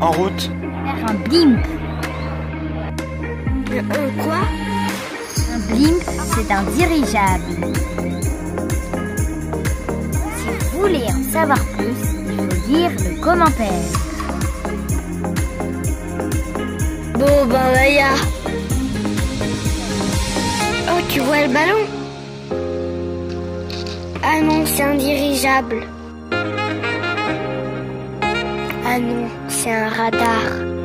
En route. Un blimp. Un quoi? Un blimp, c'est un dirigeable. Si vous voulez en savoir plus, il faut lire le commentaire. Bon, ben, Maya. Oh, tu vois le ballon? Ah non, c'est un dirigeable. Ah non, 想和他